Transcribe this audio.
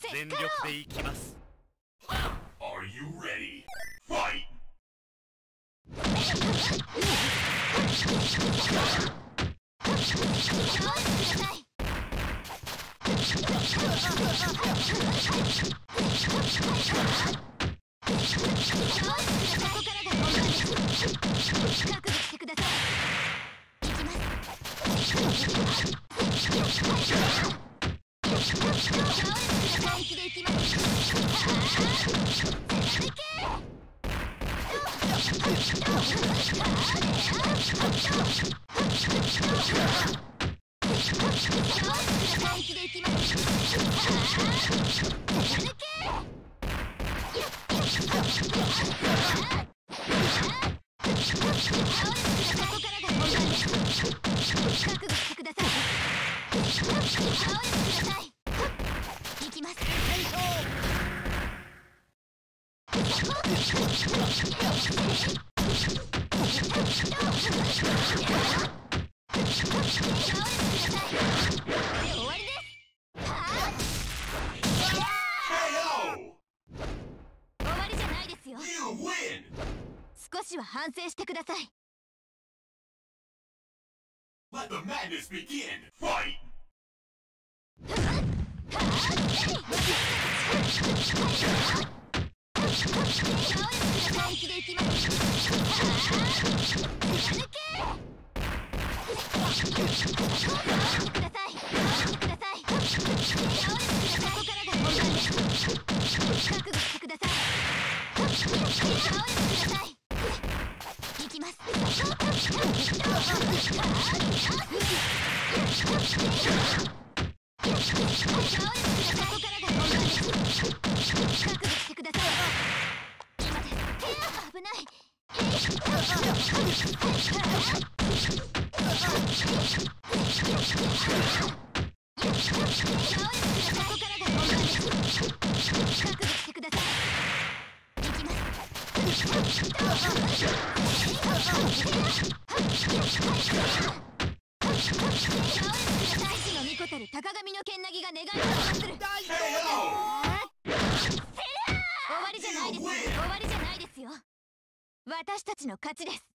全力でいきます Are you ready? Fight! 行きます倒れてください少しは反省してください Let the madness begin! Fight! Ha! ここからが本番です終わりじゃないですよ私たちの勝ちです。